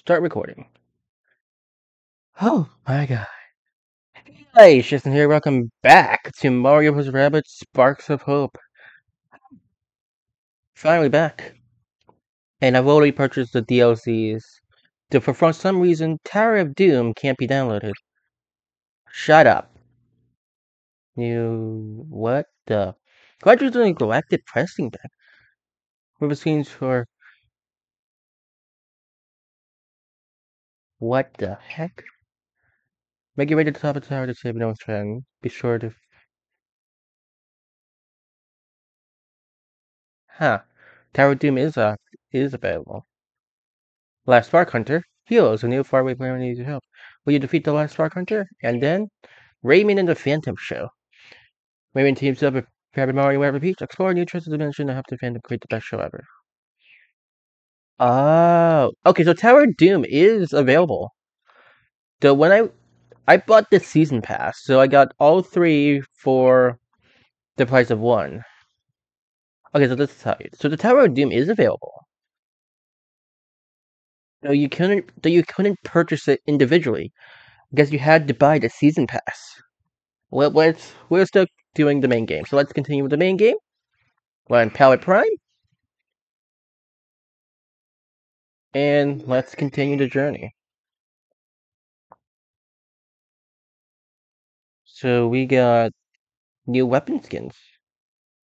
Start recording. Oh my god. Hey, Tristan here. Welcome back to Mario vs. Rabbids Sparks of Hope. Finally back. And I've already purchased the DLCs. But for some reason, Tower of Doom can't be downloaded. Shut up. You. What the? Glad you're doing Galactic Pressing back. The scenes for. What the heck? Make your way to the top of the tower to save no. Be sure to. Huh. Tower of Doom is uh, is available. Last Spark Hunter. Heroes, a new faraway player needs your help. Will you defeat the last Spark Hunter? And then, Rayman and the Phantom Show. Rayman teams up with Rabbid Mario Rabbid Peach, explore new twisted dimension and help the Phantom create the best show ever. Oh, okay. So Tower Doom is available. So when I I bought the season pass, so I got all three for the price of one. Okay, so let's tell you. So the Tower of Doom is available. No, you couldn't. Though you couldn't purchase it individually because you had to buy the season pass. Well, let's we're still doing the main game, so let's continue with the main game. We're on Palette Prime, and let's continue the journey. So we got new weapon skins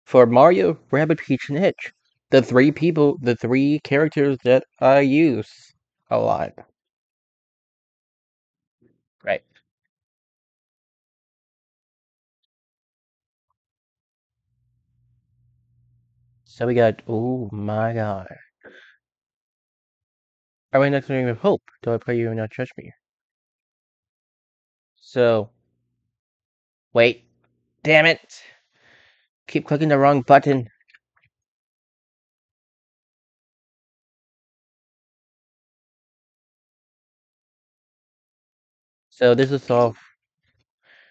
for Mario, Rabbid, Peach, and Hitch. The three people, the three characters that I use a lot. Right. So we got, oh my god. I went next ring with hope. Do I play you and not judge me? So, wait. Damn it. Keep clicking the wrong button. So this is all.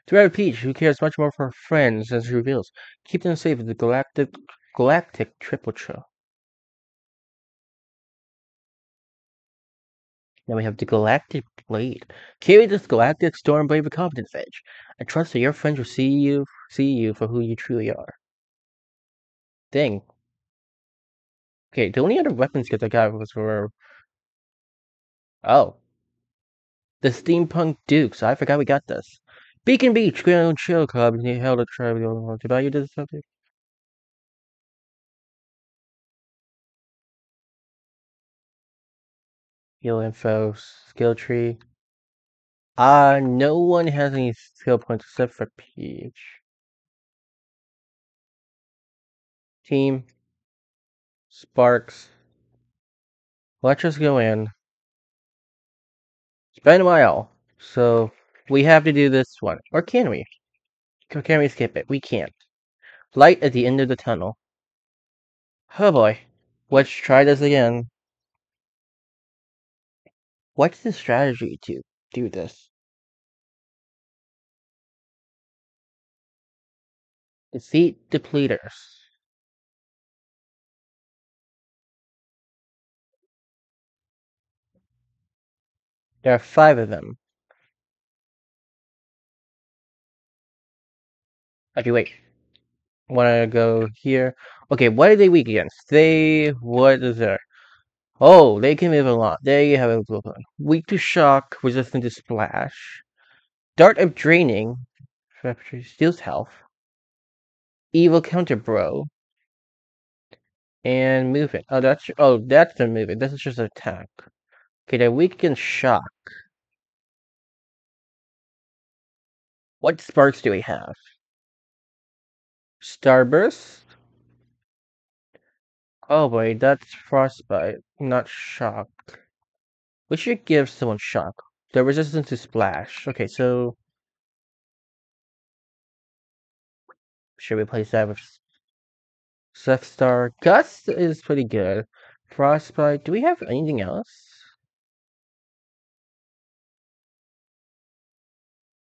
To Rabbid Peach, who cares much more for her friends as she reveals. Keep them safe with the galactic galactic triple show. Now we have the Galactic Blade. Carry this Galactic Storm Blade with confidence edge. I trust that your friends will see you see you for who you truly are. Dang. Okay, the only other weapons kits I got was for Oh. The Steampunk Dukes. I forgot we got this. Beacon Beach, Grand Chill Club, he held a tribal to buy you this subject. Heal info, skill tree. Uh, no one has any skill points except for Peach. Team. Sparks. Let's just go in. It's been a while, so we have to do this one. Or can we? Or can we skip it? We can't. Light at the end of the tunnel. Oh boy. Let's try this again. What's the strategy to do this? Defeat depleters. There are five of them. Okay, wait. Wanna go here? Okay, what are they weak against? They what is there? Oh, they can move a lot. There you have it. Weak to shock, resistant to splash. Dart of draining. Steals health. Evil counter bro. And movement. Oh, that's oh, that's the movement. This is just attack. Okay, they're weak against shock. What sparks do we have? Starburst? Oh boy, that's frostbite, not shock. We should give someone shock. They're resistant to splash. Okay, so should we replace that with Seth Star. Gust is pretty good. Frostbite. Do we have anything else?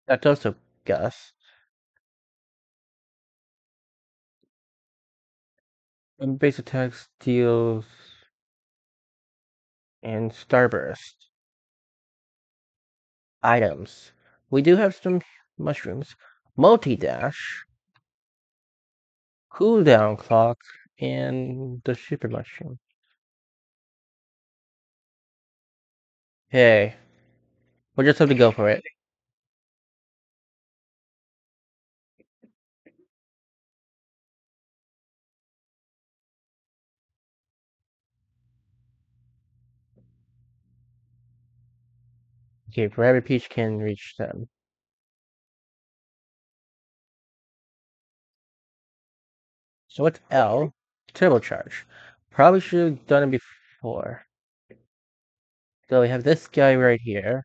That's also Gust. Base attacks deals and Starburst. items. We do have some mushrooms. Multi-dash. Cooldown clock. And the super mushroom. Hey. We'll just have to go for it. Okay, Rabbid Peach can reach them. So what's L? Turbocharge. Probably should have done it before. So we have this guy right here.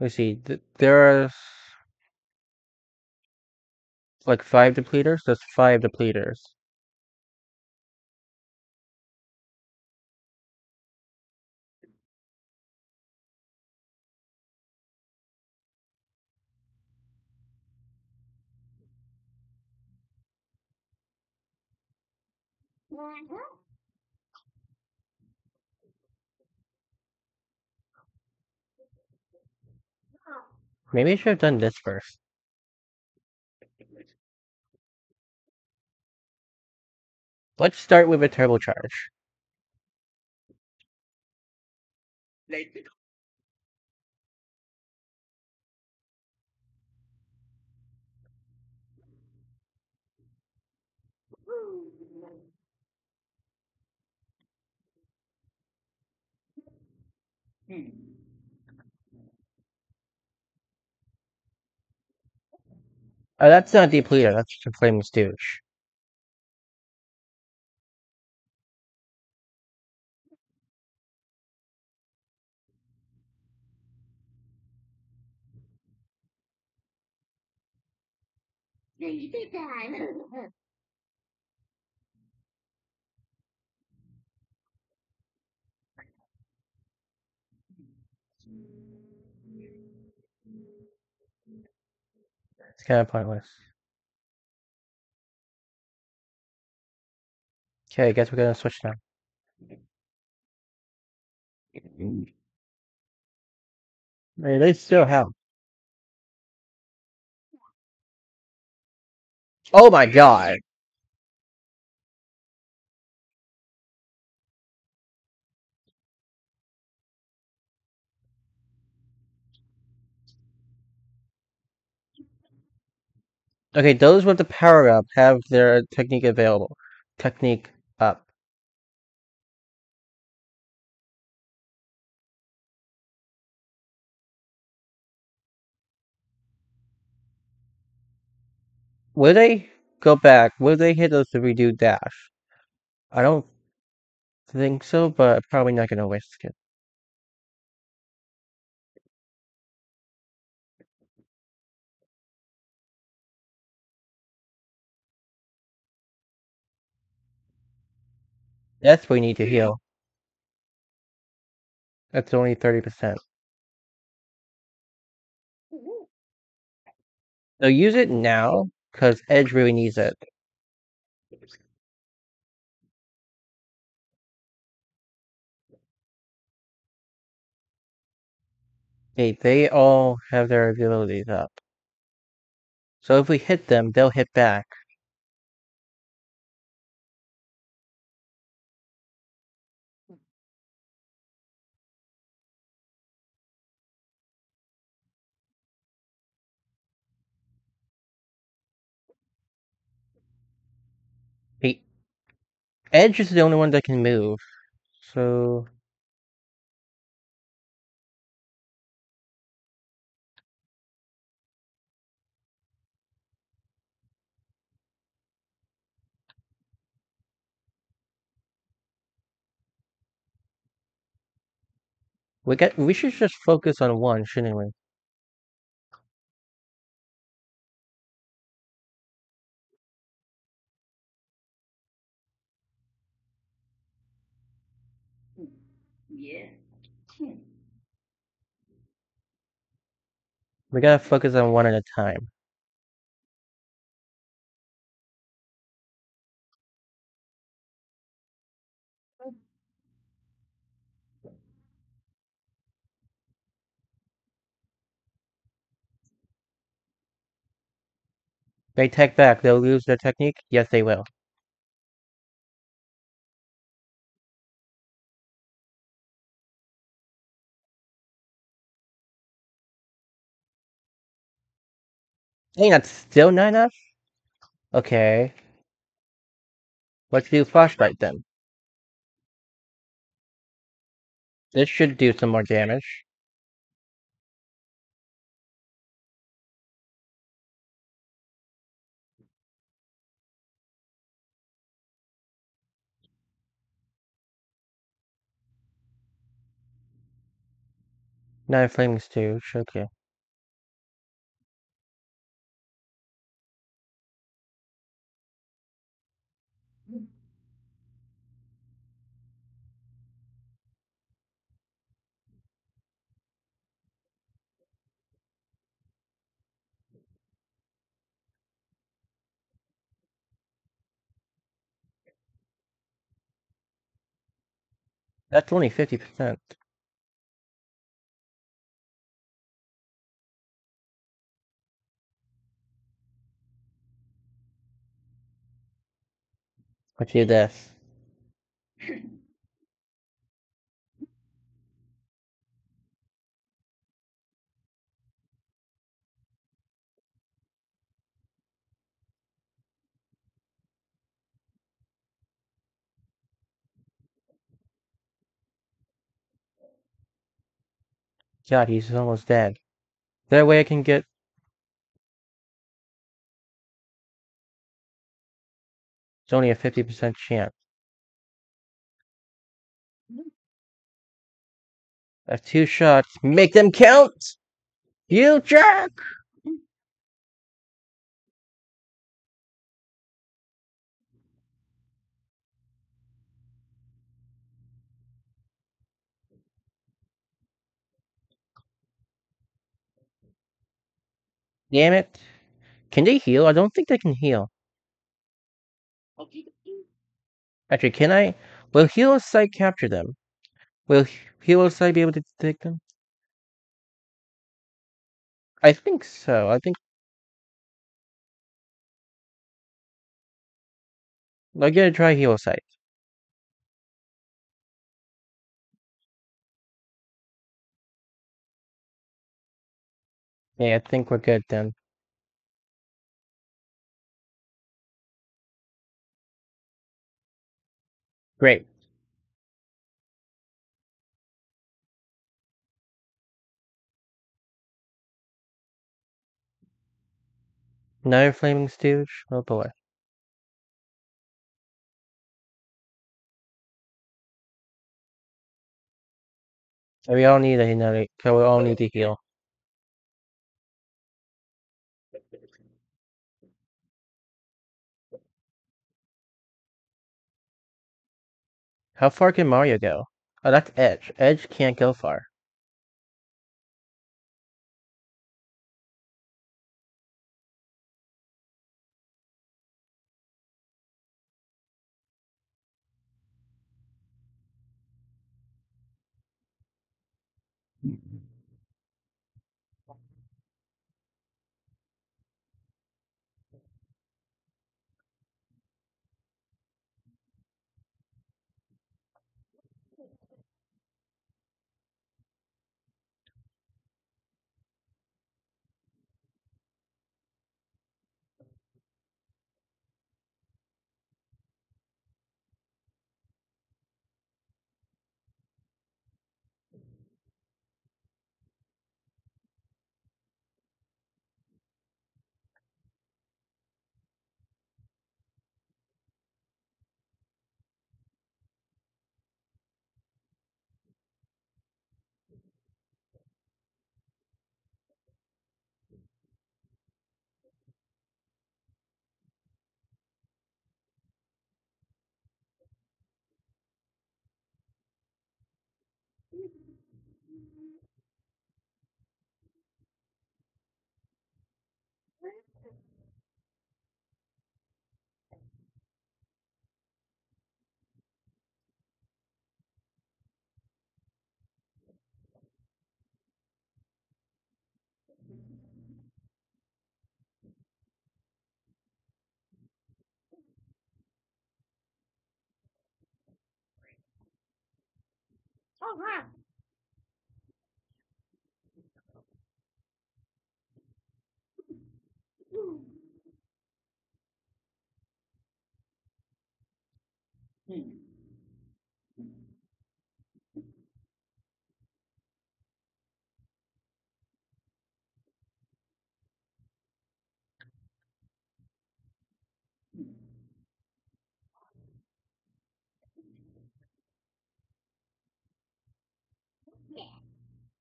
Let's see. Th there are like five depleters. There's five depleters. Maybe I should have done this first. Let's start with a turbocharge. Oh, that's not depleter. That's just a flaming stooge. It's kind pointless. Okay, I guess we're gonna switch now. Hey, they still have. Oh my god. Okay, those with the power up have their technique available. Technique up. Will they go back? Will they hit us if we do dash? I don't think so, but probably not gonna risk it. That's what we need to heal. That's only 30%. So use it now, because Edge really needs it. Okay, they all have their abilities up. So if we hit them, they'll hit back. Edge is the only one that can move. So we get we should just focus on one, shouldn't we? We gotta focus on one at a time. They tech back, they'll lose their technique? Yes, they will. Dang, that's still not enough? Okay. Let's do Frostbite then. This should do some more damage. A Flaming Stooge, okay. That's only 50%. Let's do this. God, he's almost dead. That way I can get... It's only a 50% chance. I have two shots. Make them count! You jerk! Damn it. Can they heal? I don't think they can heal. Actually, can I? Will Heal Sight capture them? Will Sight be able to take them? I think so. I think. I'm gonna try Heal Yeah, I think we're good then. Great. Another Flaming Stooge? Oh boy. So we all need another. So we all need to heal. How far can Mario go? Oh, that's Edge. Edge can't go far. Mm-hmm. Oh crap. Hmm.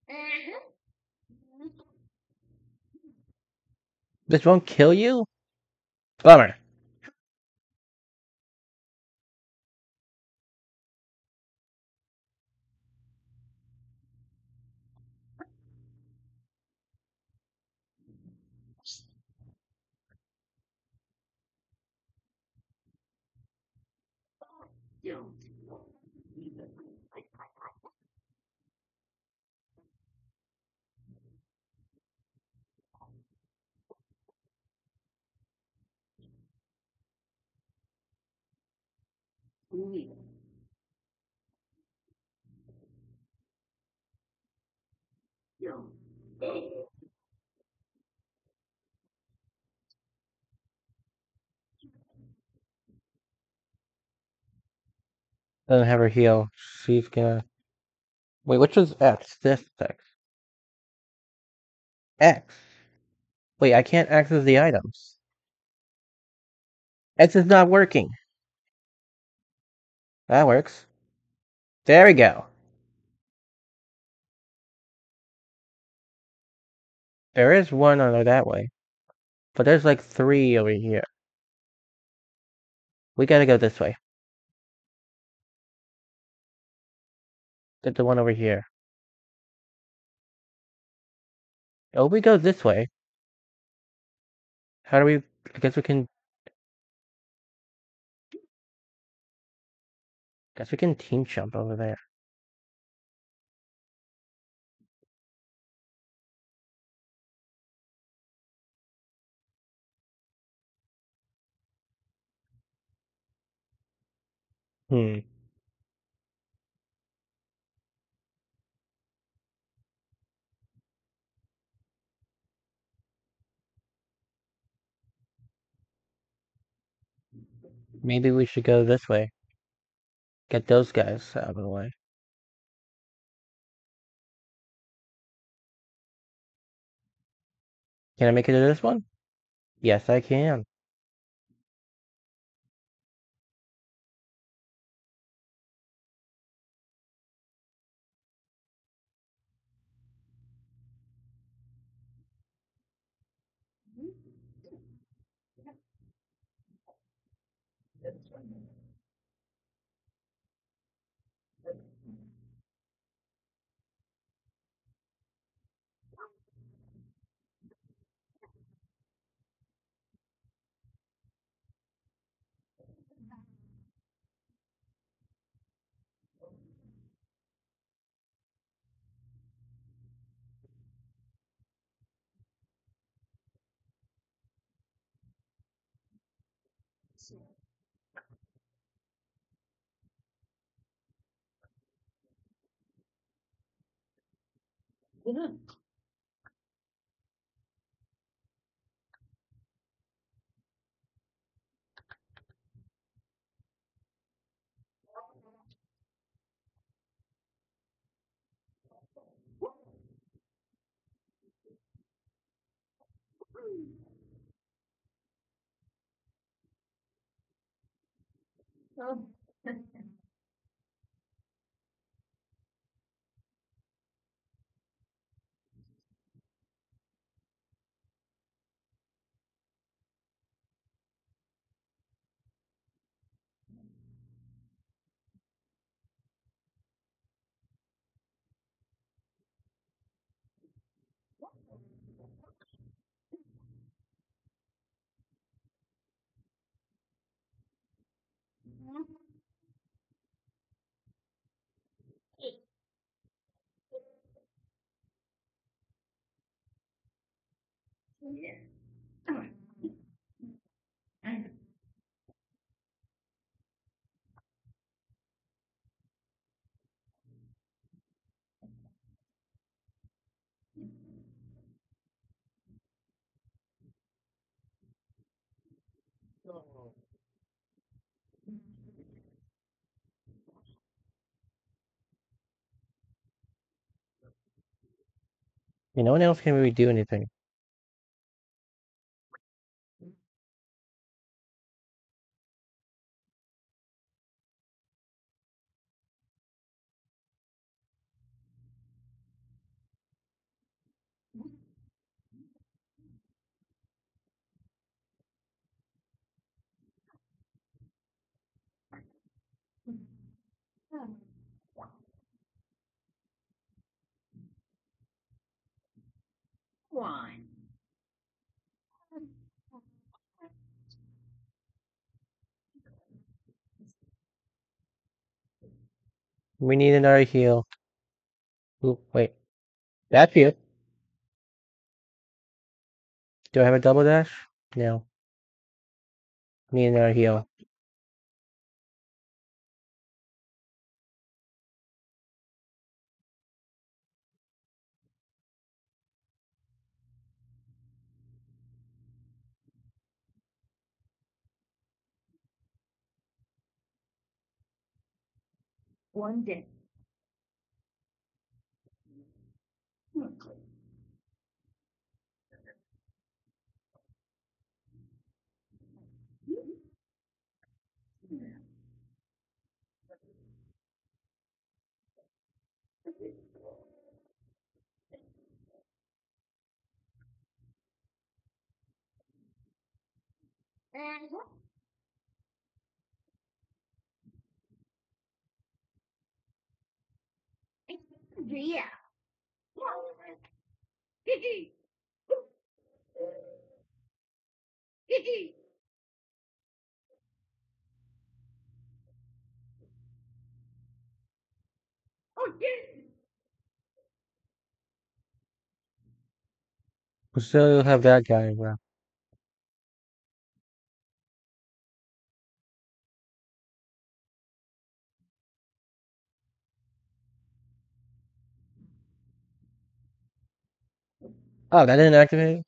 Mm-hmm. This won't kill you? Bummer. Doesn't have her heal. She's gonna. Wait, which is X? This X. X. Wait, I can't access the items. X is not working. That works. There we go. There is one under that way. But there's like three over here. We gotta go this way. Get the one over here. Oh, we go this way. How do we... I guess we can... Guess we can team jump over there. Hmm. Maybe we should go this way. Get those guys out of the way. Can I make it to this one? Yes, I can. Oh. 嗯，对，Yeah, no one else can really do anything. One. We need another heal. Ooh, wait. That's you. Do I have a double dash? No. Need another heal. One day. Yeah. Yeah. We still have that guy. Oh, that didn't activate?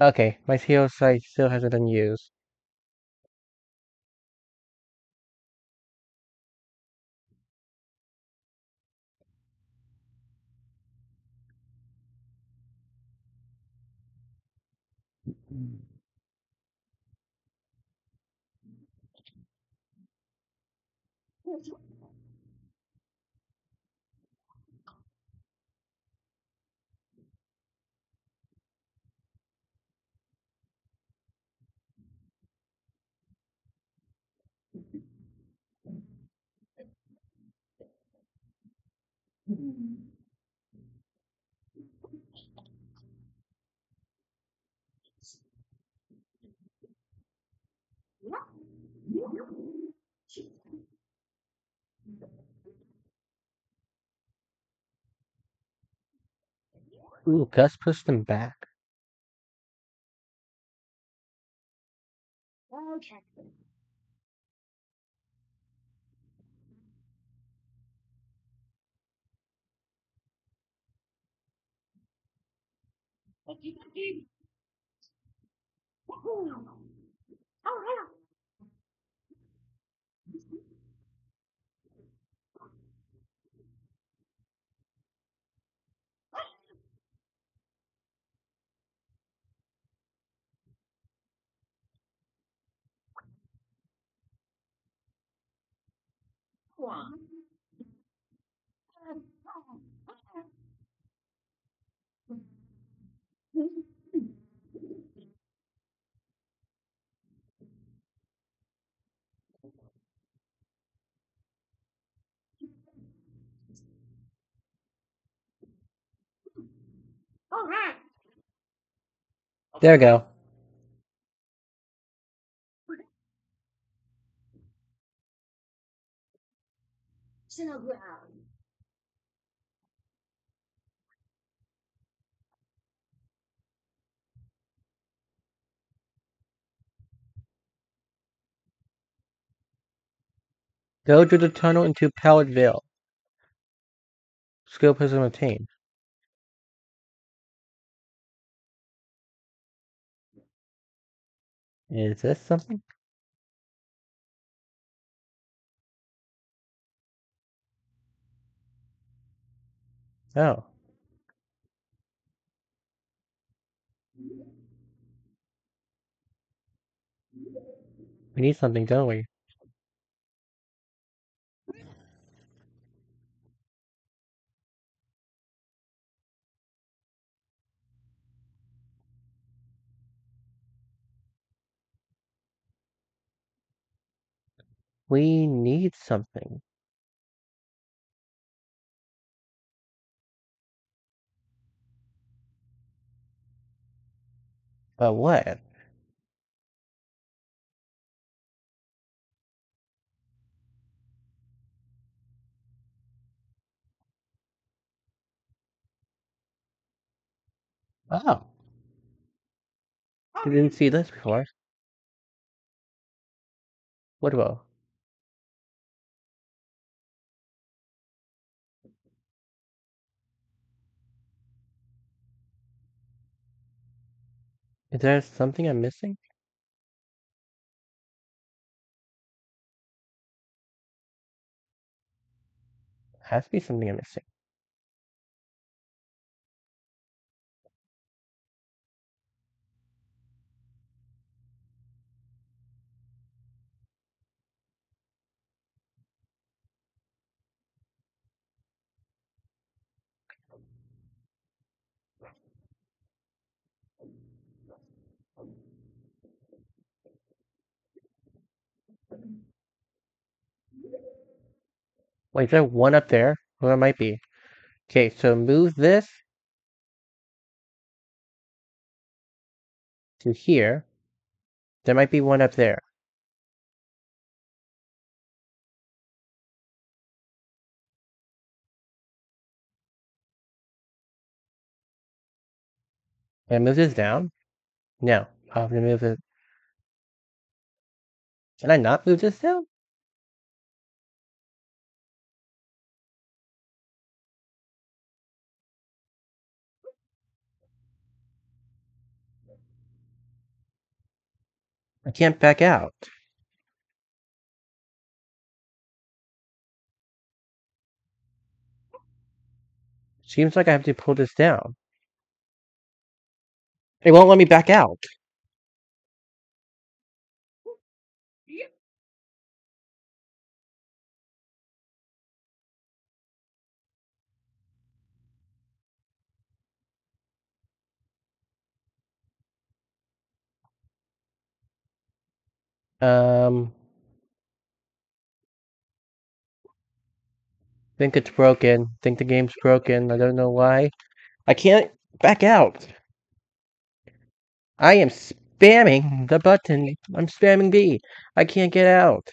Okay, my heal site still hasn't been used. Ooh, Gus pushed him back. One. All right. There we go. Go to the tunnel into Palletville. Skill prism obtained. Is this something? Oh. We need something, don't we? We need something. But what? Oh. I didn't see this before. What about? Is there something I'm missing? Has to be something I'm missing. Wait, is there one up there? Well, there might be. Okay, so move this to here. There might be one up there. Can I move this down? No. Have to move it. Can I not move this down? I can't back out. Seems like I have to pull this down. It won't let me back out. Um, think it's broken. Think the game's broken. I don't know why. I can't back out. I am spamming the button. I'm spamming B. I can't get out.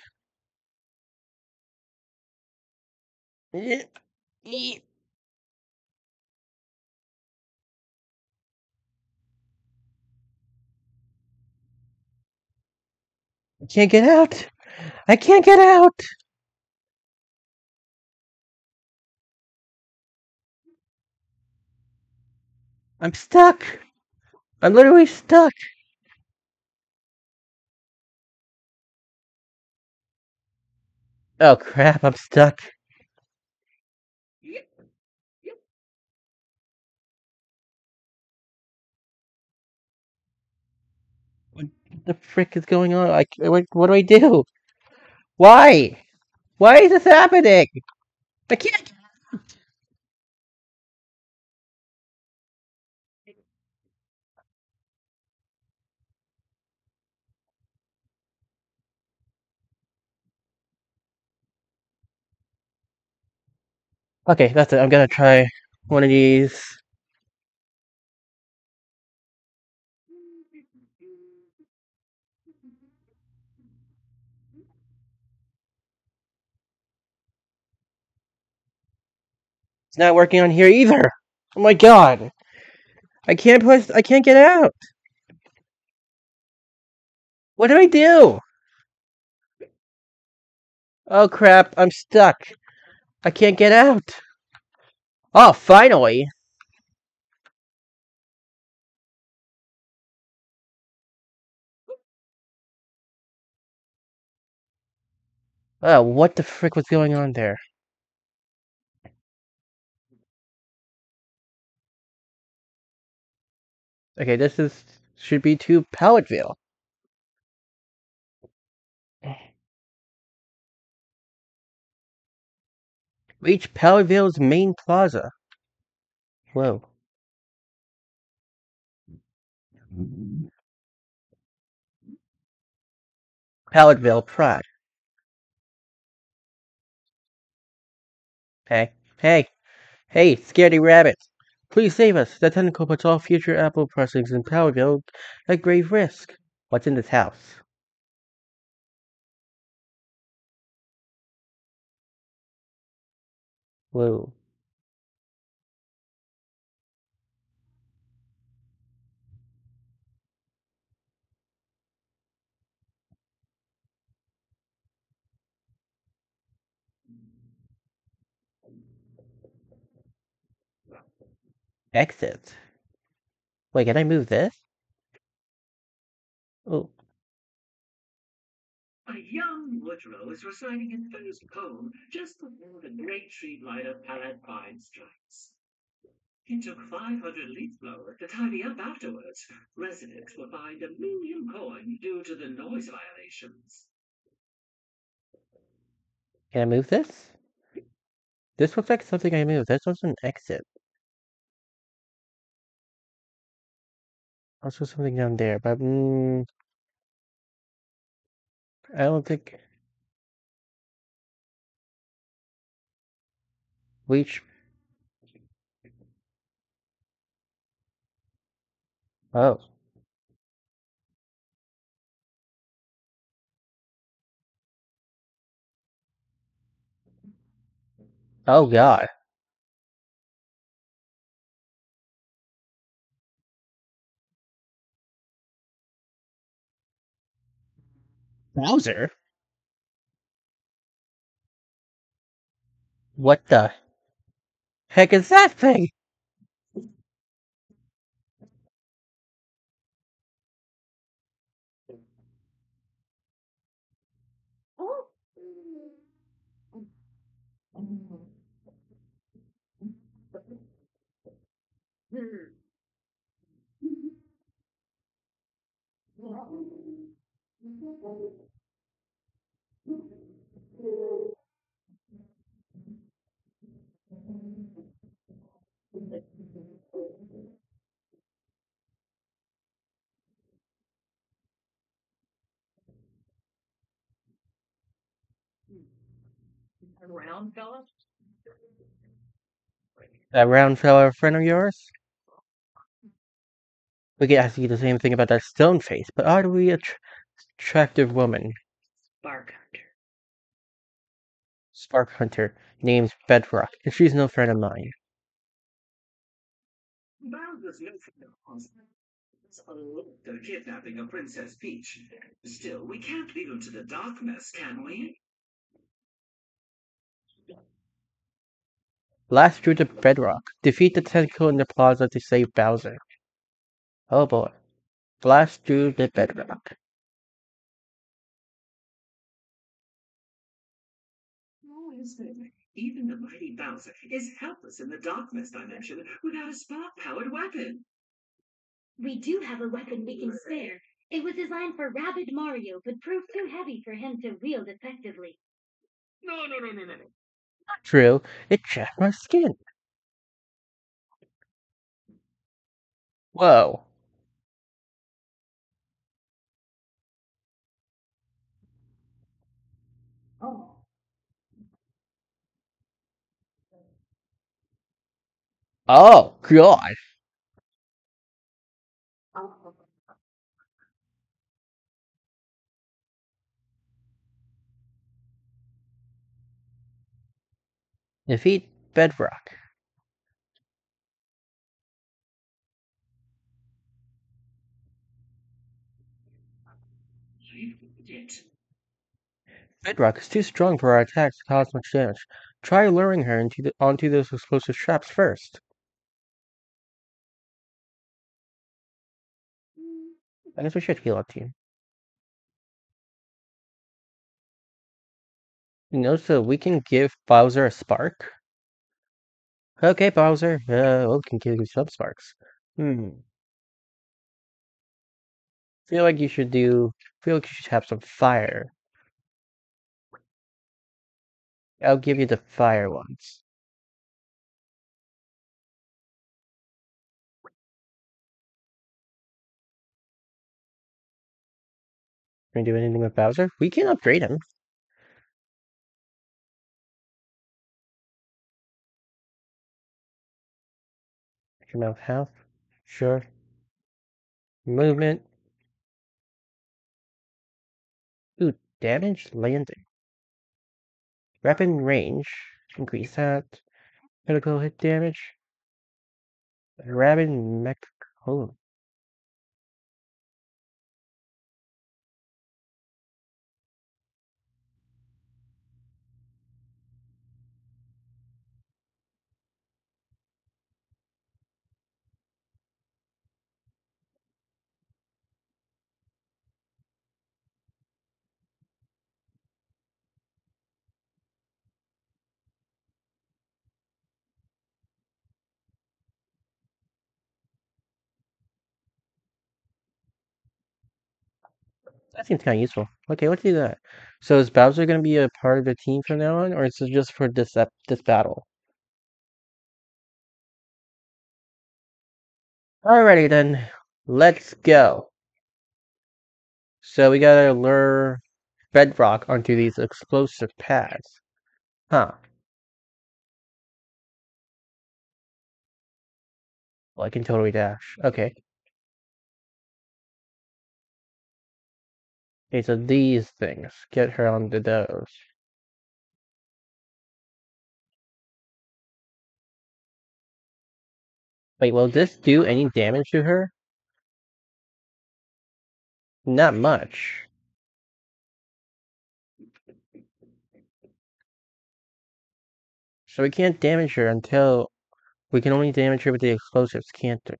I can't get out. I can't get out. I'm stuck. I'm literally stuck. Oh crap, I'm stuck. The frick is going on? Like, uh, what, what do I do? Why? Why is this happening? I can't. Okay, that's it. I'm gonna try one of these. It's not working on here either. Oh my god. I can't push. I can't get out. What do I do? Oh crap, I'm stuck. I can't get out. Oh, finally. Oh, what the frick was going on there? Okay, this is should be to Palettaville. Reach Palettaville's main plaza. Whoa. Palettaville, Pratt. Hey, hey, hey, scaredy rabbit! Please save us! The tentacle puts all future apple pressings in Palettaville at grave risk. What's in this house? Whoa. Exit. Wait, can I move this? Oh, A young Woodrow is reciting his first poem just before the great street lighter Palette Pine strikes. It took 500 leaf blowers to tidy up afterwards. Residents will find a million coins due to the noise violations. can I move this? This looks like something I moved. This was an exit. Also something down there, but mm, I don't think. which. Oh. Oh god. Bowser? What the heck is that thing? Oh. Around, fella? That round fellow friend of yours? We could ask you the same thing about that stone face, but oddly att- attractive woman. Spark Hunter. Spark Hunter, named Bedrock, and she's no friend of mine. Bowser's no friend of ours. They're kidnapping a Princess Peach. Still, we can't leave him to the darkness, can we? Blast through the bedrock. Defeat the tentacle in the plaza to save Bowser. Oh boy. Blast through the bedrock. Is it? Even the mighty Bowser is helpless in the darkness dimension without a spark-powered weapon. We do have a weapon we can spare. It was designed for Rabbid Mario, but proved too heavy for him to wield effectively. No, no, no, no, no, no. True, it chapped my skin. Whoa. Oh, God. Defeat Bedrock. Bedrock is too strong for our attacks to cause much damage. Try luring her into the, onto those explosive traps first. I guess we should heal up team. You know, so we can give Bowser a spark. Okay, Bowser. Uh, we can give you some sparks. Hmm. feel like you should do. Feel like you should have some fire. I'll give you the fire ones. Can we do anything with Bowser? We can upgrade him. Your mouth half. Sure. Movement. Ooh, damage landing. Weapon range. Increase that. Critical hit damage. Rapid mech. Oh. That seems kind of useful. Okay, let's do that. So is Bowser going to be a part of the team from now on, or is it just for this this battle? Alrighty then, let's go. So we gotta lure bedrock onto these explosive pads. Huh. Well, I can totally dash. Okay. Okay, so these things. Get her onto those. Wait, will this do any damage to her? Not much. So we can't damage her until we can only damage her with the explosives, can't we?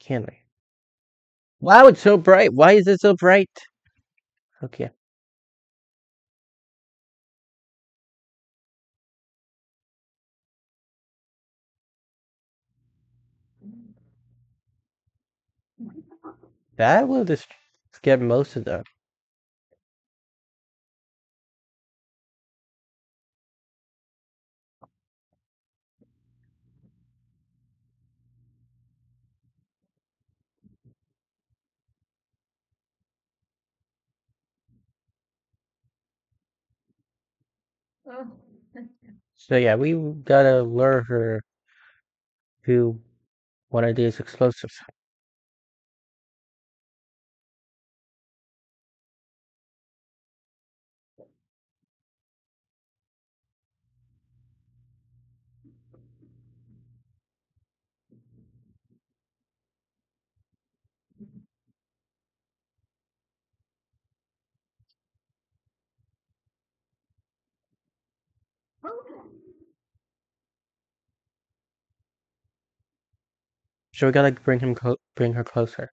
Can we? Wow, it's so bright. Why is it so bright? Okay. That will just get most of them. So yeah, we gotta lure her to one of these explosives. So we gotta bring him bring her closer.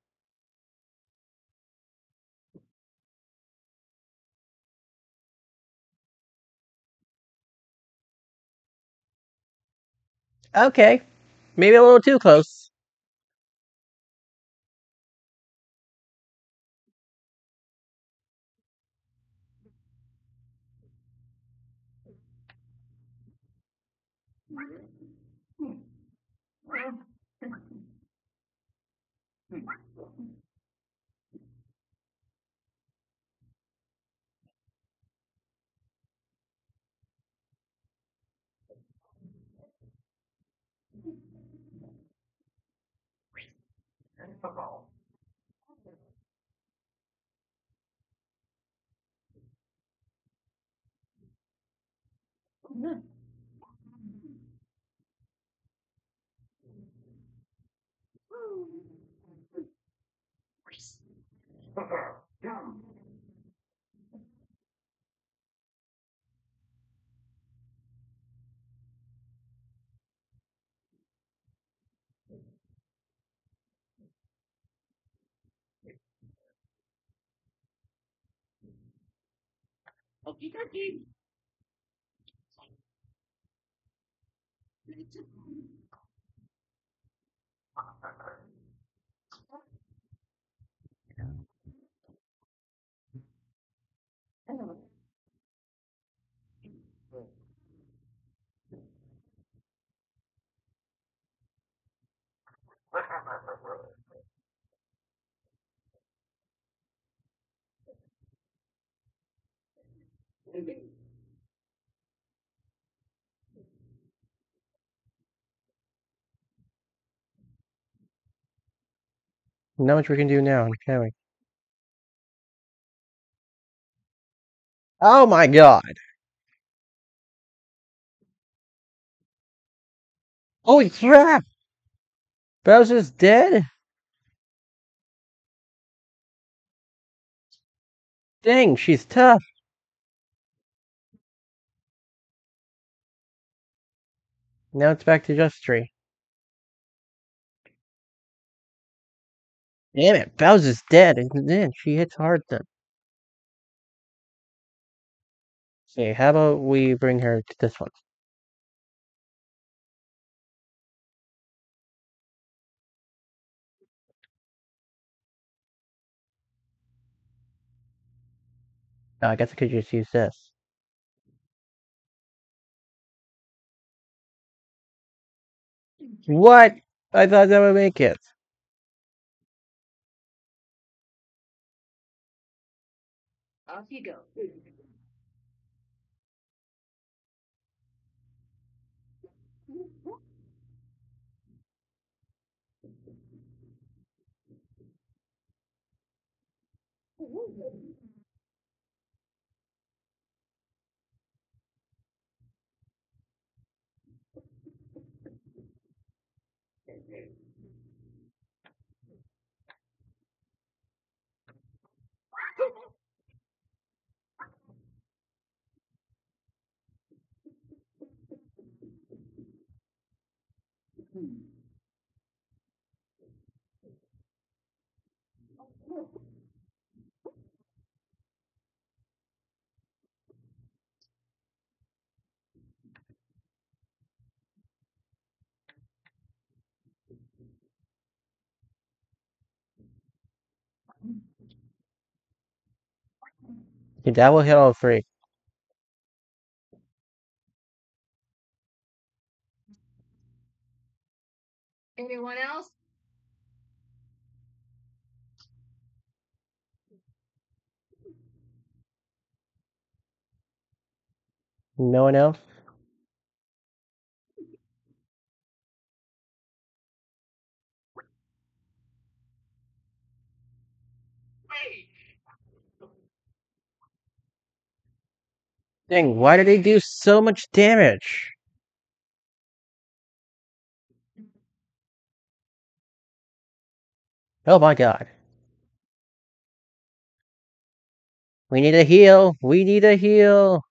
Okay, maybe a little too close. Hmm. Football. Okie dokie. Not much we can do now, can we? Oh my god! Holy crap! Bowser's dead? Dang, she's tough. Now it's back to Justry. Damn it, Bowser's dead, and then she hits hard then. Okay, how about we bring her to this one? Oh, I guess I could just use this. What? I thought that would make it. Off you go. That will hit all three. Anyone else? No one else? Dang, why did they do so much damage? Oh my god. We need a heal. We need a heal.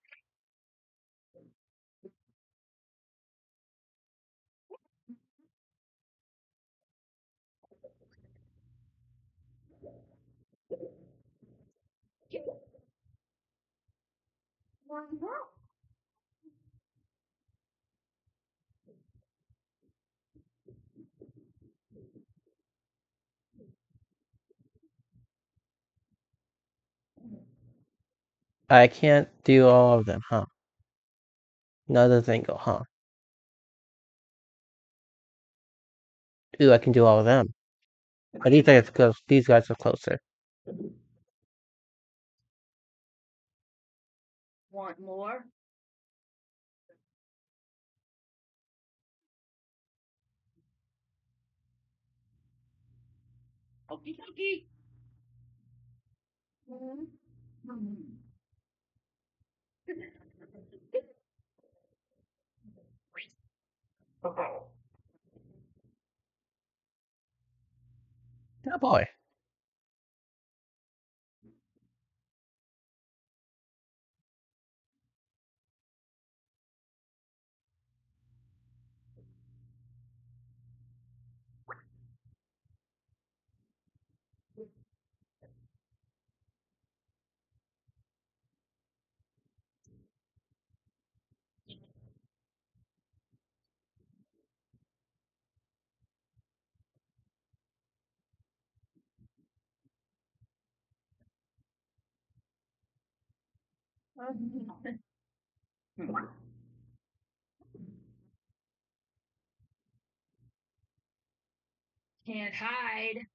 I can't do all of them, huh? Another thing, huh? Ooh, I can do all of them. But these guys are close. These guys are closer. Want more? Okie dokie. Mm-hmm. Mm-hmm. Oh boy. Can't hide.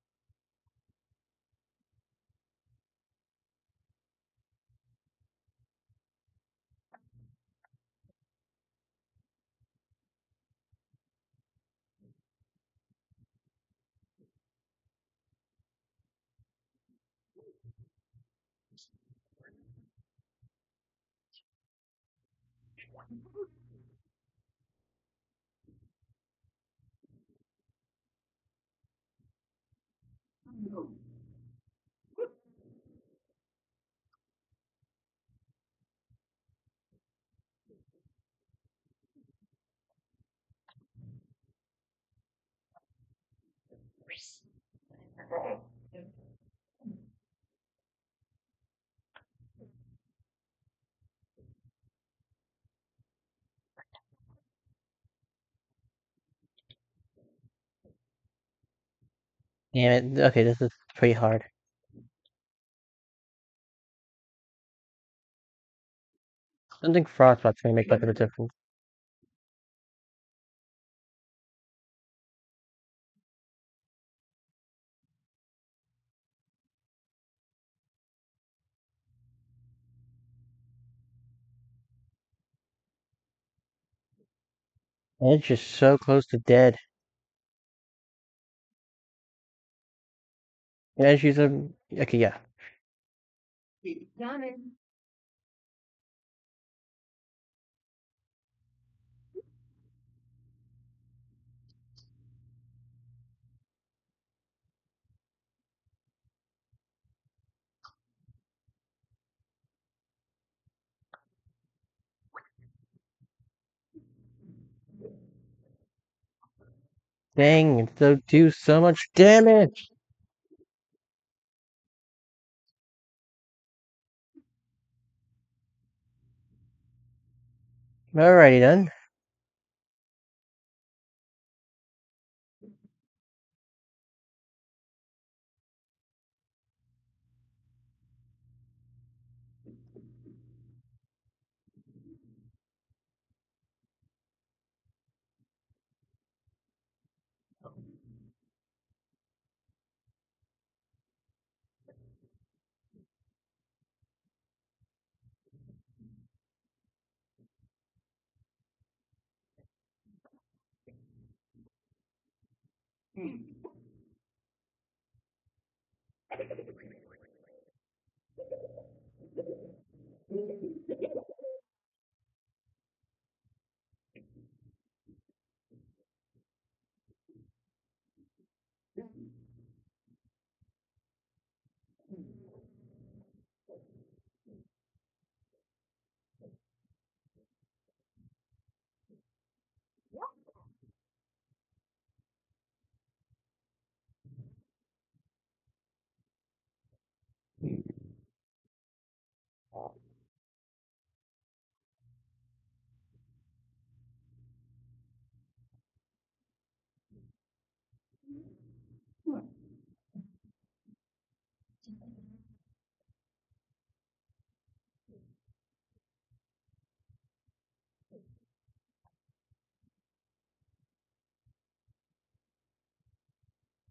Damn it. Okay, this is pretty hard. I don't think Frostbite's gonna make much of a difference. Edge is so close to dead. Yeah, she's a okay, yeah. Keep coming. Dang, it so do so much damage. Alrighty then. Mm.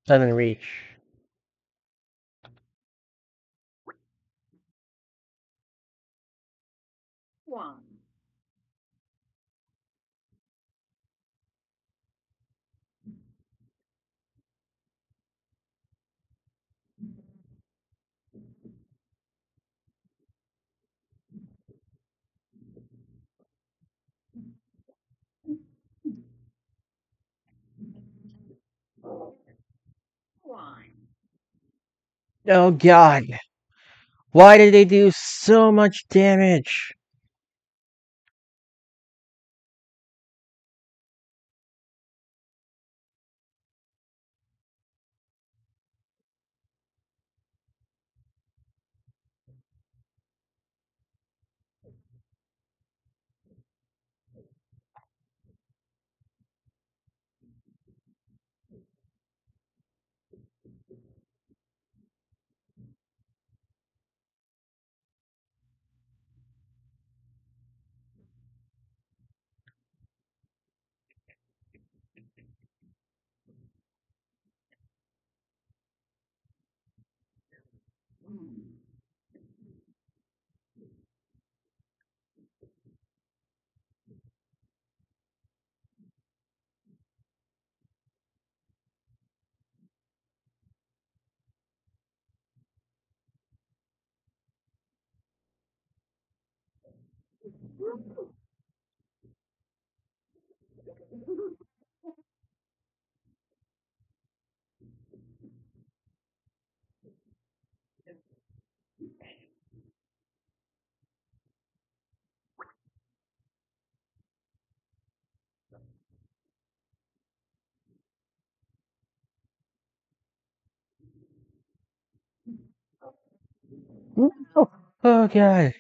Doesn't reach. Oh god. Why did they do so much damage? Okay.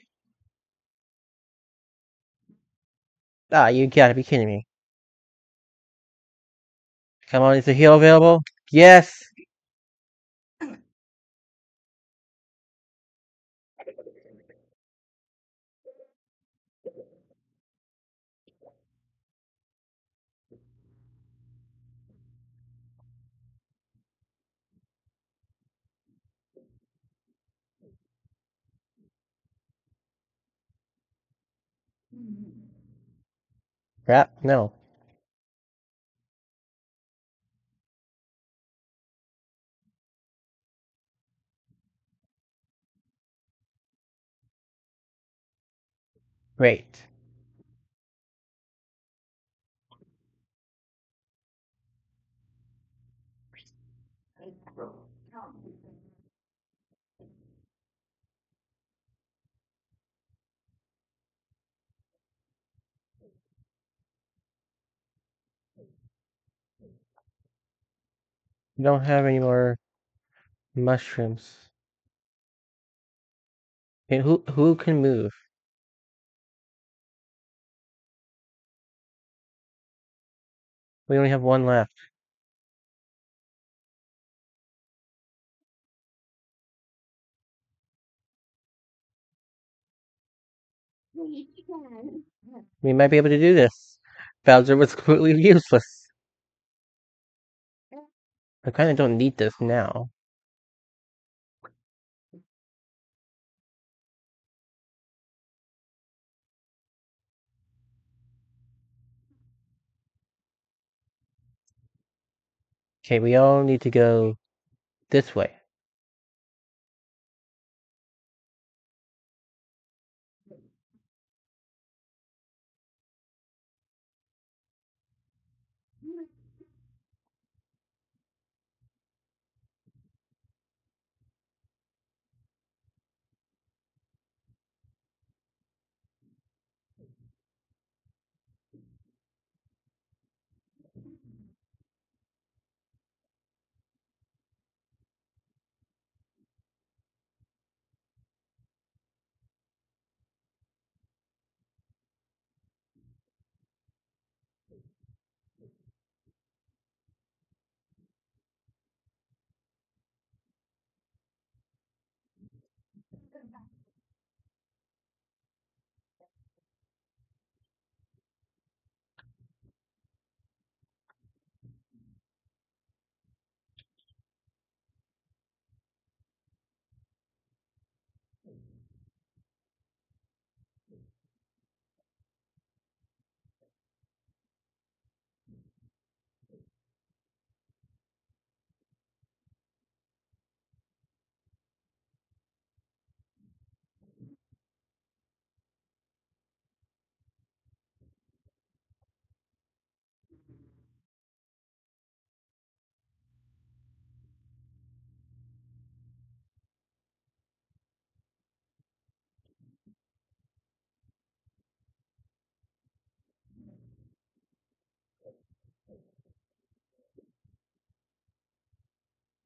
Ah, you gotta be kidding me. Come on, is the heal available? Yes! Crap, no. Great. We don't have any more mushrooms. And who who can move? We only have one left. We might be able to do this. Bowser was completely useless. I kinda don't need this now. Okay, we all need to go this way.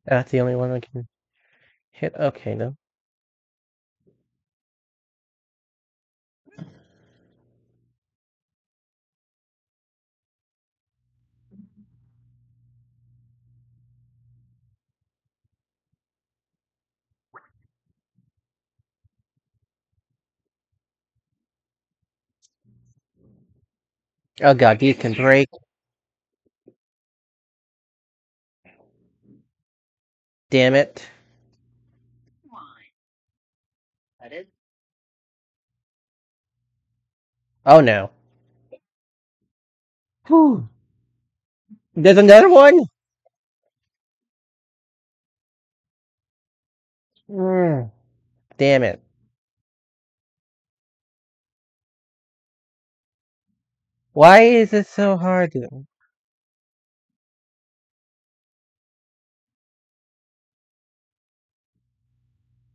That's the only one I can hit. Okay, no. Oh god, you can break. Damn it. Oh no. Whew. There's another one? Mm. Damn it. Why is it so hard to...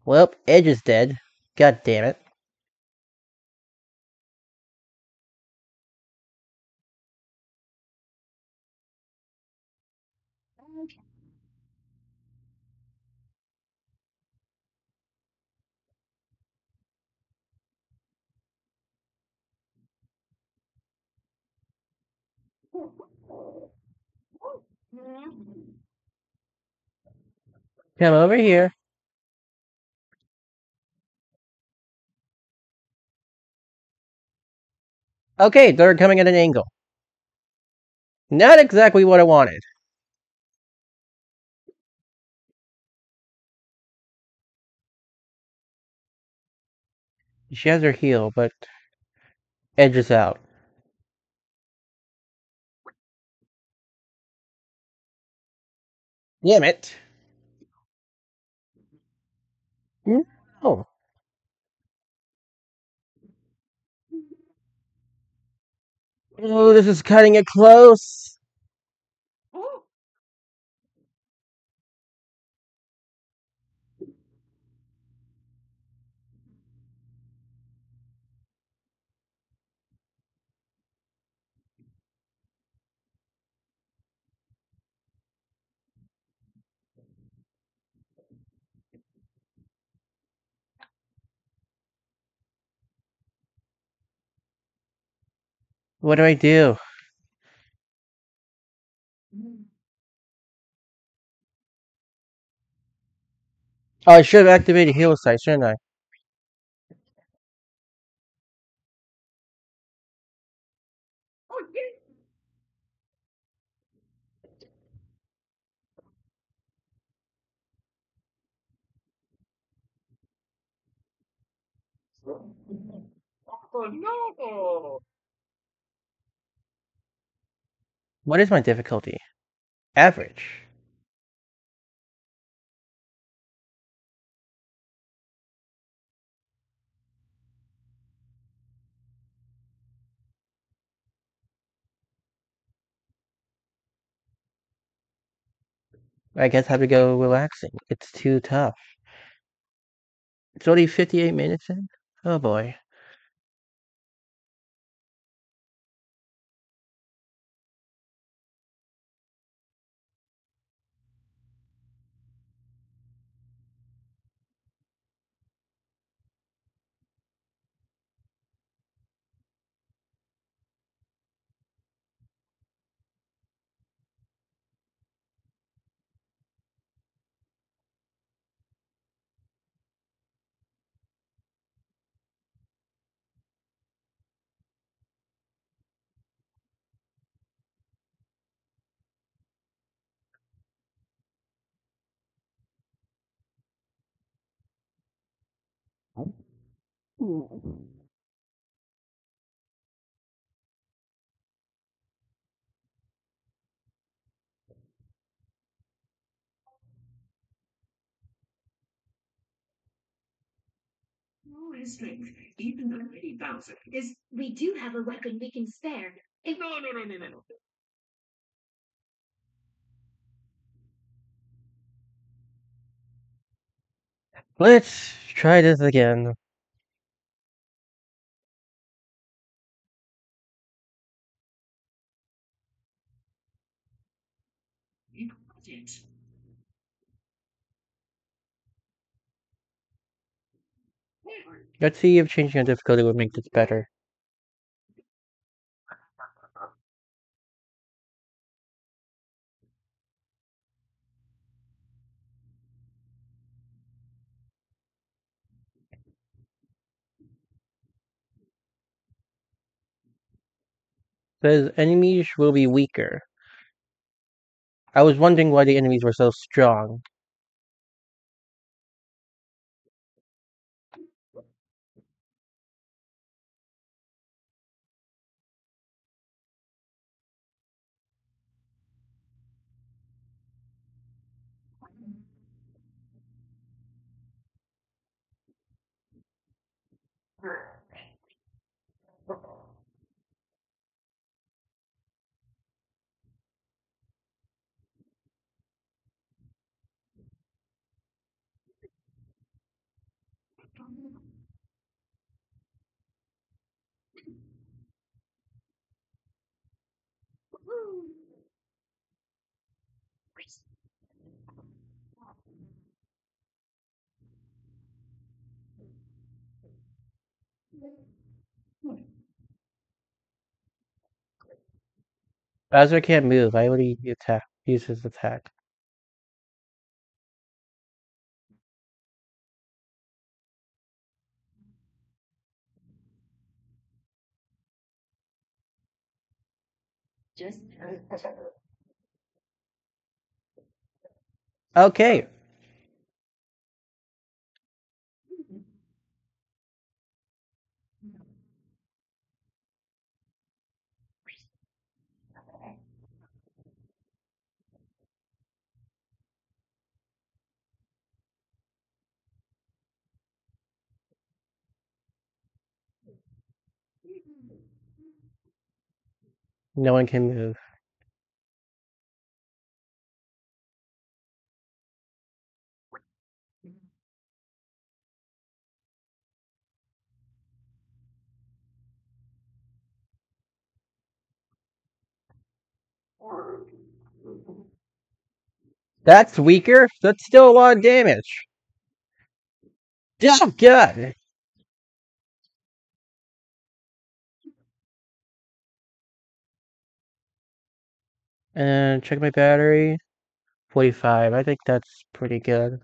Well, Edge is dead. God damn it. Come over here. Okay, they're coming at an angle. Not exactly what I wanted. She has her heel, but edges out. Damn it. Oh. This is cutting it close. What do I do? Mm. Oh, I should have activated heal sight, shouldn't I? oh. Oh, no. What is my difficulty? Average. I guess I have to go relaxing. It's too tough. It's only 58 minutes in? Oh boy. All his strength, even the mighty Bowser, is We do have a weapon we can spare. It no, no, no, no, no, no. Let's try this again. You got it. Let's see if changing the difficulty would make this better. Says enemies will be weaker. I was wondering why the enemies were so strong. Bowser can't move. Would he attack? use his attack. Just Okay. No one can move. That's weaker. That's still a lot of damage. Oh god. And check my battery. 45. I think that's pretty good.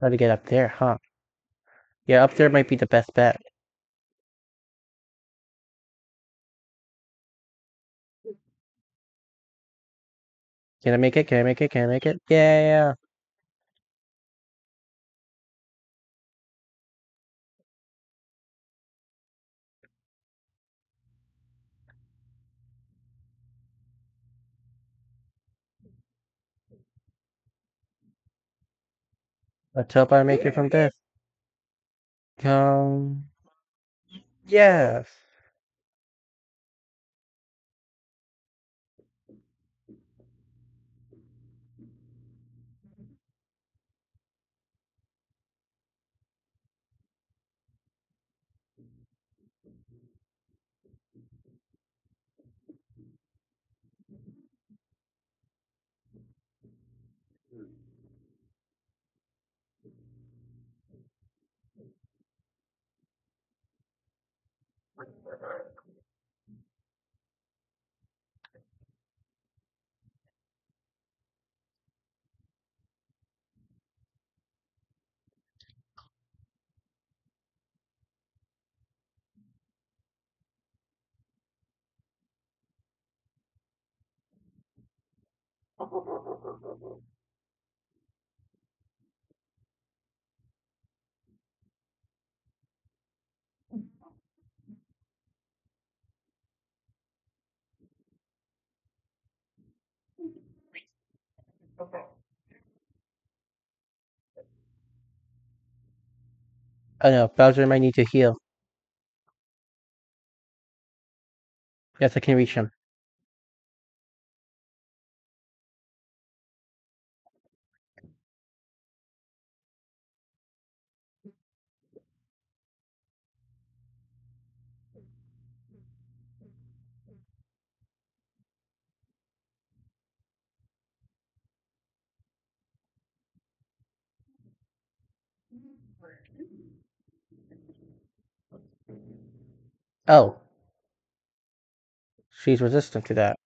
How to get up there, huh? Yeah, up there might be the best bet. Can I make it? Can I make it? Can I make it? Yeah. Let's hope I make it from this. Come. Yes. Oh no, Bowser might need to heal. Yes, I can reach him. Oh. She's resistant to that.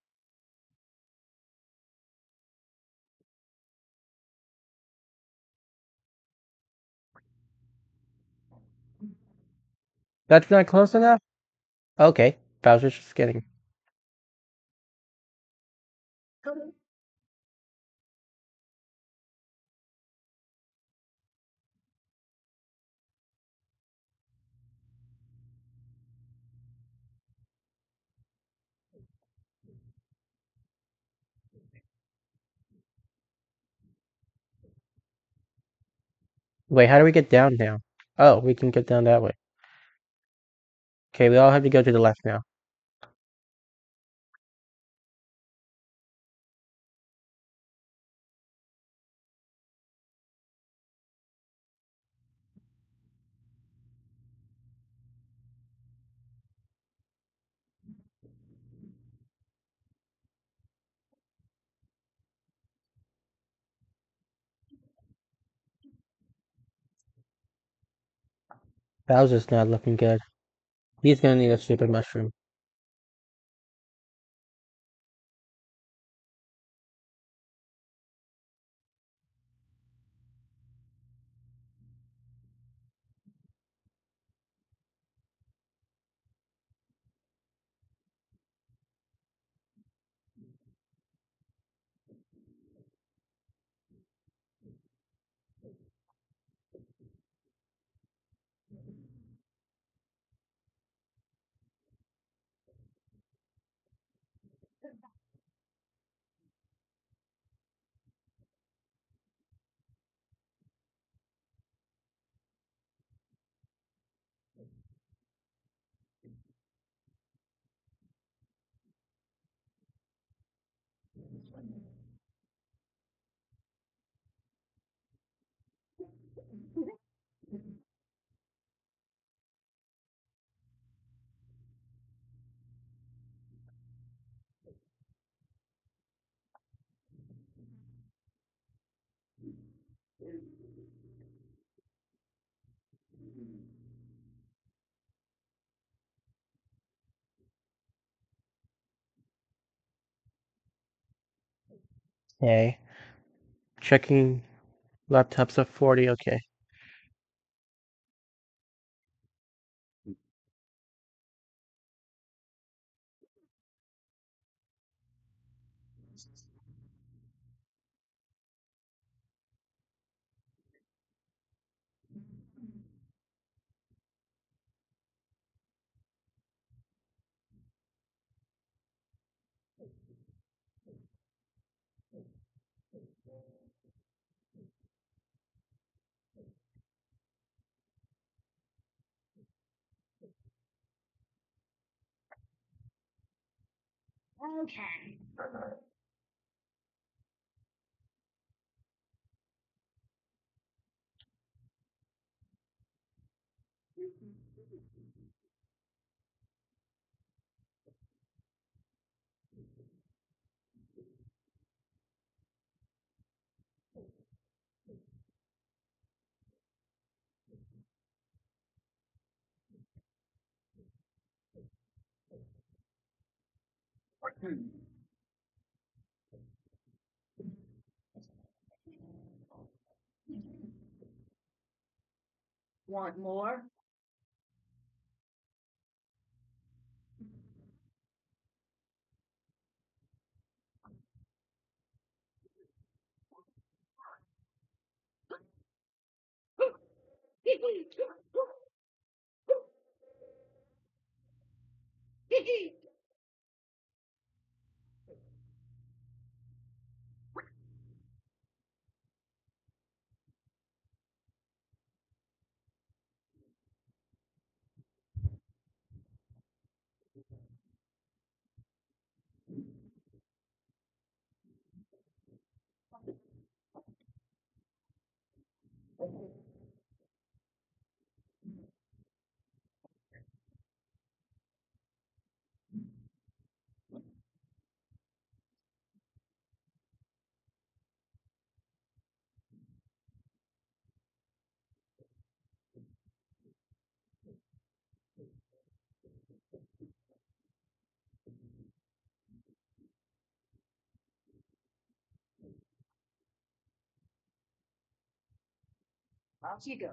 That's not close enough? Okay, Bowser's just kidding. Wait, how do we get down now? Oh, we can get down that way. Okay, we all have to go to the left now. Bowser's not looking good. He's gonna need a stupid mushroom. Okay. Checking laptops at 40, okay. Okay. Hmm. Want more? out you go.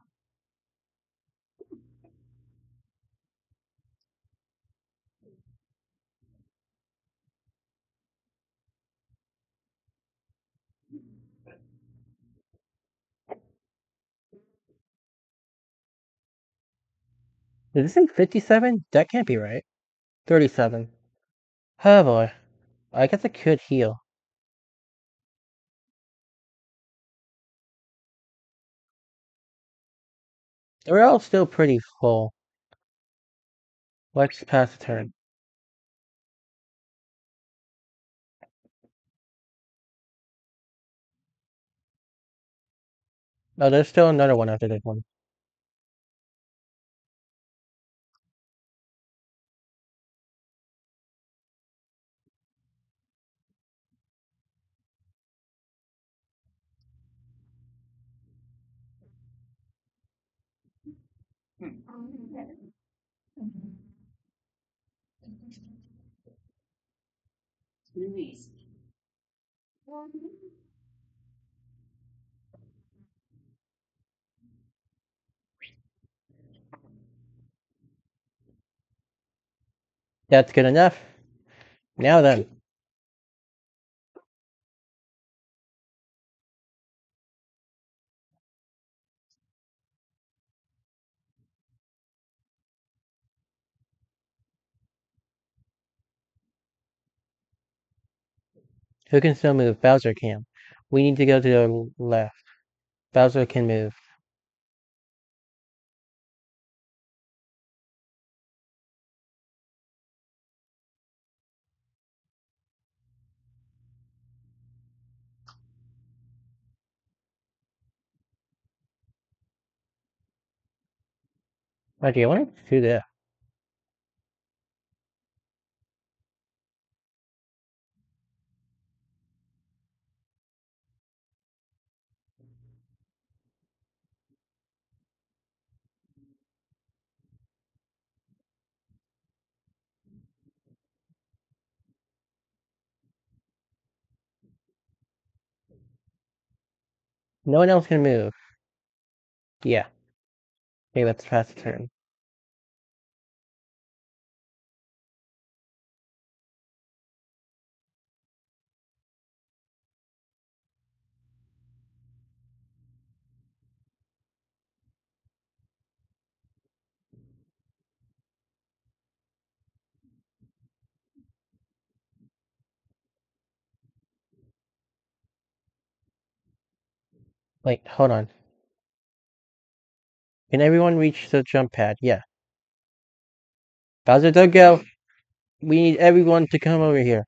Did this say 57? That can't be right. 37. Oh boy. I guess I could heal. We're all still pretty full. Let's pass the turn. No, there's still another one after this one. Easy. That's good enough. Now then. Who can still move? Bowser can. We need to go to the left. Bowser can move. Actually, I want to do that. No one else can move. Yeah. Okay, let's pass the turn. Wait, hold on. Can everyone reach the jump pad? Yeah. Bowser, don't go. We need everyone to come over here.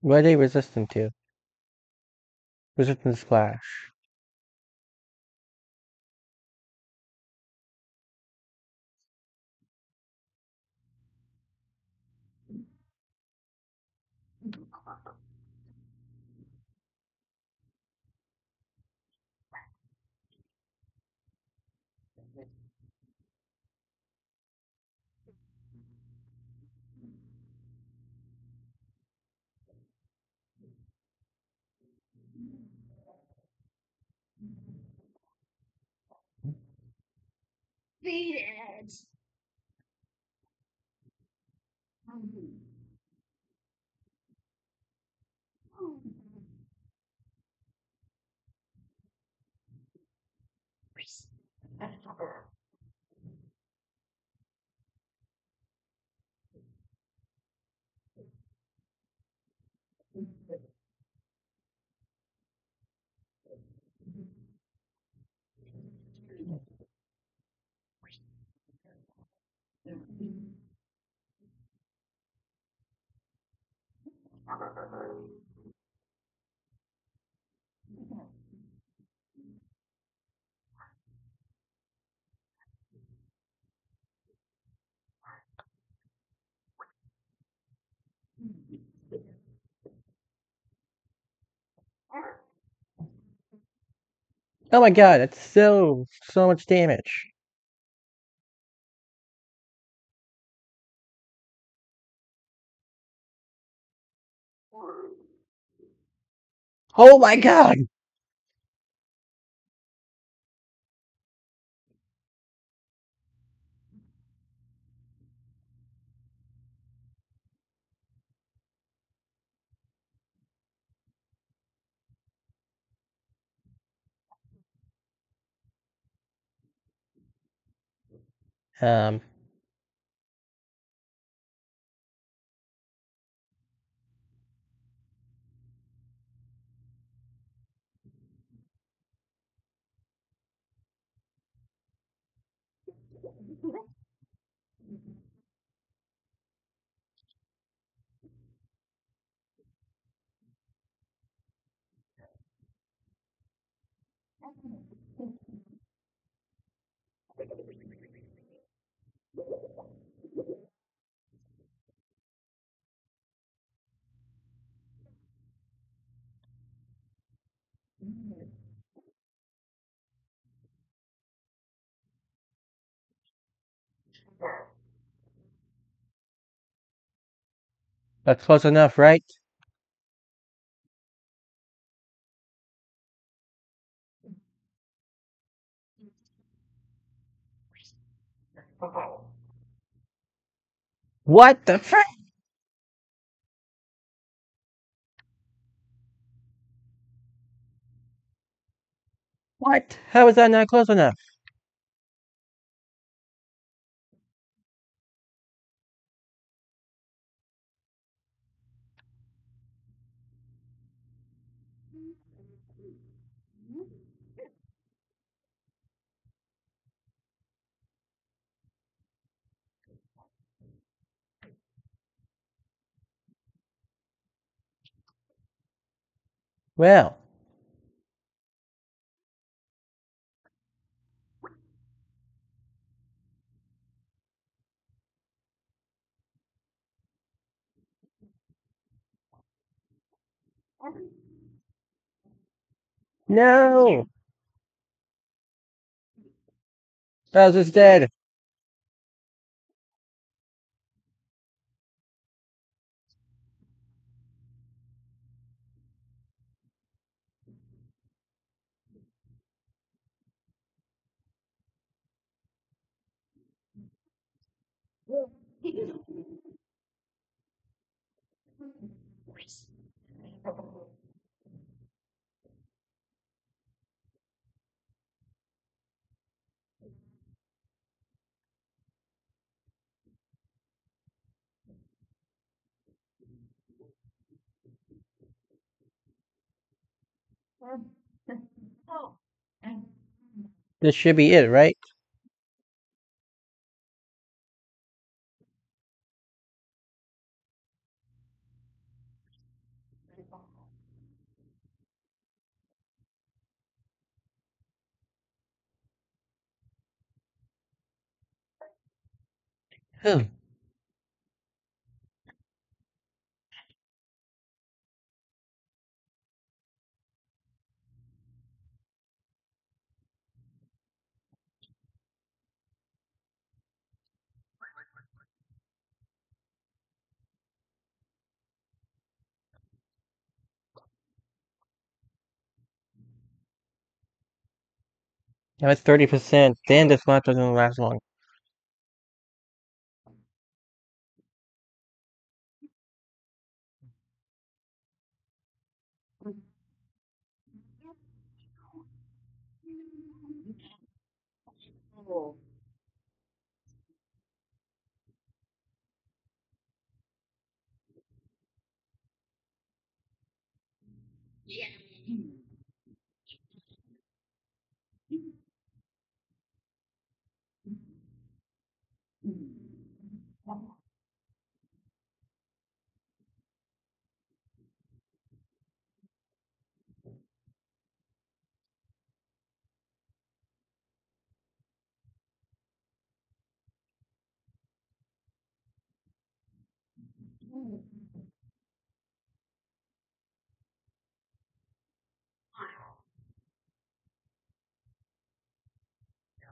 What are they resistant to? Resistant to Beat it. Oh my god, that's so so much damage. Oh my god! Um. That's close enough, right? What the frick? What? How is that not close enough? Well. No! Bowser's dead. This should be it, right? Hmm. Now it's 30%. Damn, this map doesn't last long. Oh. Yeah.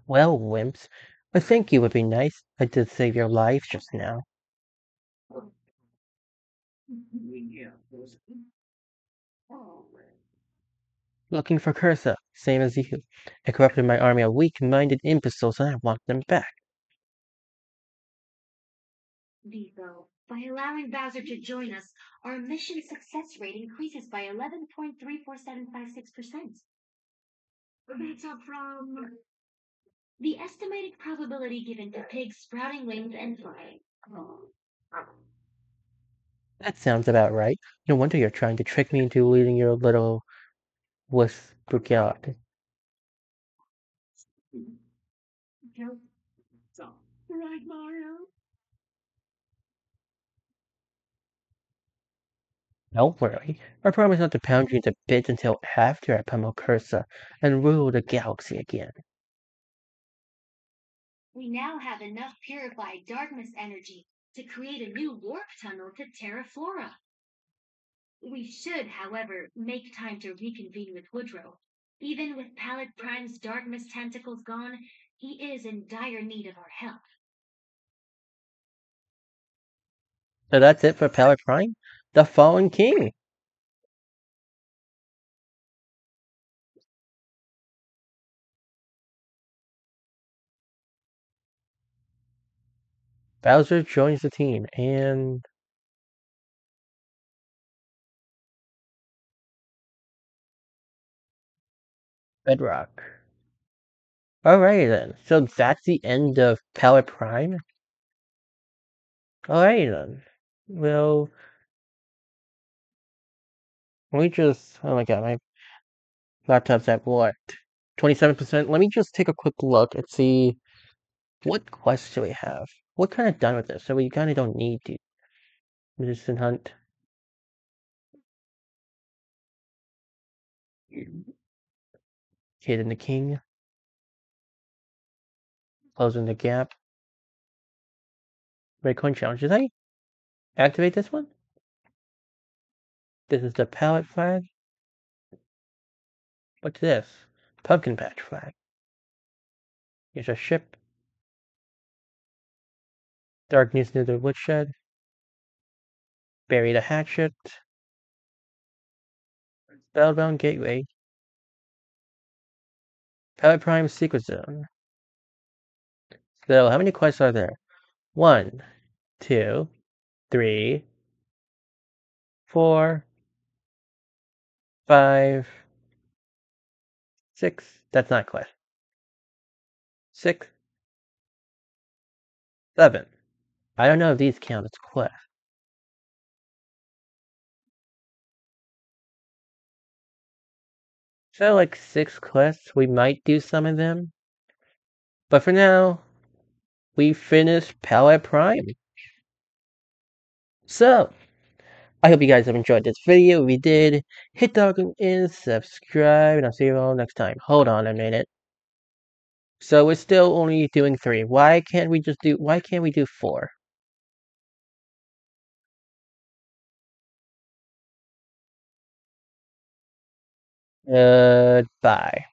Well, wimps, I think you would be nice. I did save your life just now. Looking for Cursa, same as you. I corrupted my army of weak-minded imbeciles and I want them back. Vivo, by allowing Bowser to join us, our mission success rate increases by 11.34756%. That's up from. The estimated probability given to pigs sprouting wings and flying. That sounds about right. No wonder you're trying to trick me into leading your little wuss brigade. So, right, Mario? Don't worry. I promise not to pound you into bits until after I pummel Cursa and rule the galaxy again. We now have enough purified darkness energy to create a new warp tunnel to Terra Flora. We should, however, make time to reconvene with Woodrow. Even with Palette Prime's darkness tentacles gone, he is in dire need of our help. So that's it for Palette Prime? The Fallen King! Bowser joins the team, and Bedrock. Alright then, so that's the end of Palette Prime? Alright then. Well, let me just, oh my god, my laptop's at what? 27%? Let me just take a quick look and see what quests do we have? What kind of done with this? So we kind of don't need to. Medicine Hunt. Kid Hidden the King. Closing the Gap. Red Coin Challenge. Did I activate this one? This is the pallet flag. What's this? Pumpkin patch flag. Here's a ship. Darkness near the woodshed. Bury the hatchet. Spellbound Gateway. Palette Prime Secret Zone. So, how many quests are there? One, two, three, four, five, six. That's not quest. Six, seven. I don't know if these count as quests. So, like six quests. We might do some of them. But for now, we finished Palette Prime. So, I hope you guys have enjoyed this video. If you did, hit the like and subscribe, and I'll see you all next time. Hold on a minute. So we're still only doing three. Why can't we just do, why can't we do four? Uh, bye.